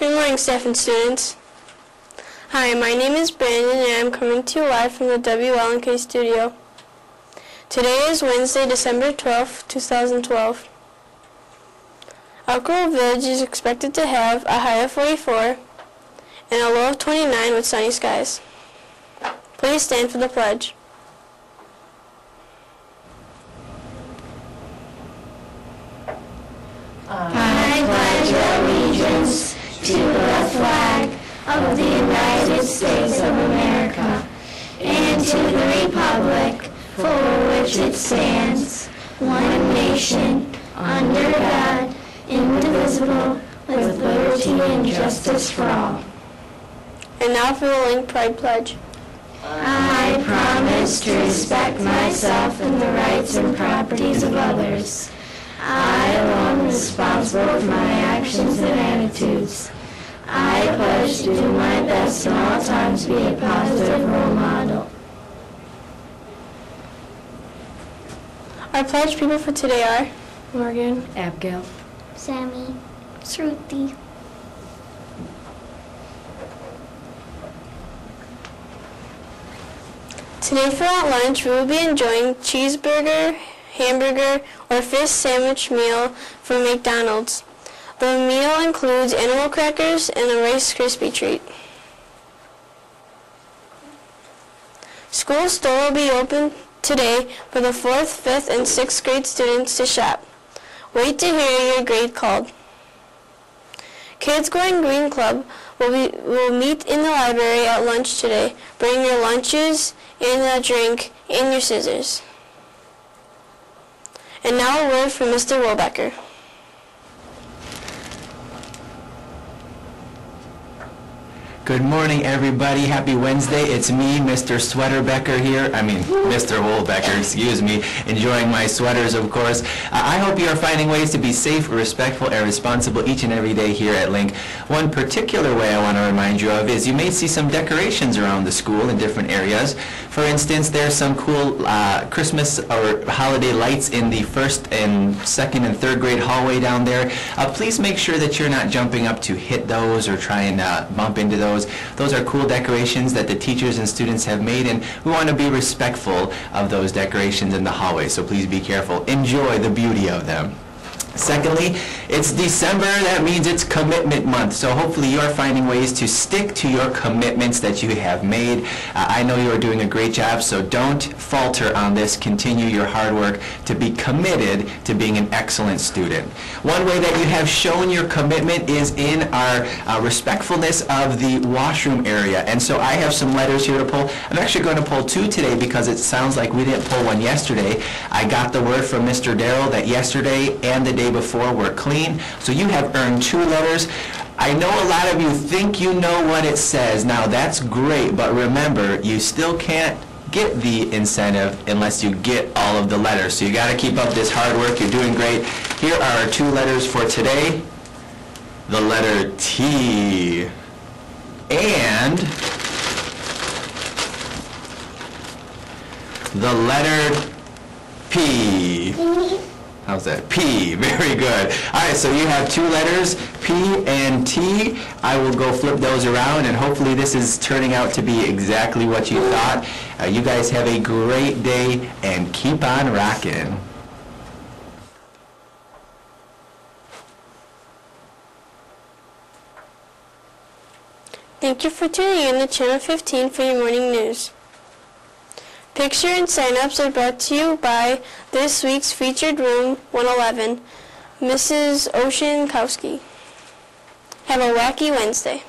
Good morning, staff and students. Hi, my name is Brandon, and I'm coming to you live from the WLNK studio. Today is Wednesday, December 12th, 2012. Elk Village is expected to have a high of 44 and a low of 29 with sunny skies. Please stand for the pledge. I pledge allegiance to the flag of the United States of America and to the republic for which it stands, one nation, under God, indivisible, with liberty and justice for all. And now for the Link Pride Pledge. I promise to respect myself and the rights and properties of others. I am responsible for my actions and attitudes. I pledge to do my best in all times to be a positive role model. Our pledge people for today are Morgan, Abigail. Sammy. Shruti. Today for our lunch, we will be enjoying cheeseburger, hamburger, or fish sandwich meal from McDonald's. The meal includes animal crackers and a Rice Krispie treat. School store will be open today for the 4th, 5th, and 6th grade students to shop. Wait to hear your grade called. Kids Going Green Club will, be, will meet in the library at lunch today. Bring your lunches and a drink and your scissors. And now a word from Mr. Wilbecker. Good morning, everybody. Happy Wednesday. It's me, Mr. Sweaterbecker here. I mean, Mr. Woolbecker, excuse me. Enjoying my sweaters, of course. Uh, I hope you are finding ways to be safe, respectful, and responsible each and every day here at Link. One particular way I want to remind you of is you may see some decorations around the school in different areas. For instance, there's some cool uh, Christmas or holiday lights in the first and second and third grade hallway down there. Uh, please make sure that you're not jumping up to hit those or try and bump into those. Those are cool decorations that the teachers and students have made, and we want to be respectful of those decorations in the hallway, so please be careful. Enjoy the beauty of them. Secondly, it's December. That means it's commitment month. So hopefully you are finding ways to stick to your commitments that you have made. Uh, I know you are doing a great job, so don't falter on this. Continue your hard work to be committed to being an excellent student. One way that you have shown your commitment is in our uh, respectfulness of the washroom area. And so I have some letters here to pull. I'm actually going to pull two today because it sounds like we didn't pull one yesterday. I got the word from Mr. Darrell that yesterday and the day before were clean. So you have earned two letters. I know a lot of you think you know what it says. Now that's great, but remember, you still can't get the incentive unless you get all of the letters. So you got to keep up this hard work. You're doing great. Here are our two letters for today. The letter T and the letter P. How's that? P. Very good. All right, so you have two letters, P and T. I will go flip those around, and hopefully this is turning out to be exactly what you thought. Uh, you guys have a great day, and keep on rocking. Thank you for tuning in to Channel 15 for your morning news. Picture and sign-ups are brought to you by this week's featured room 111, Mrs. Oceankowski. Have a wacky Wednesday.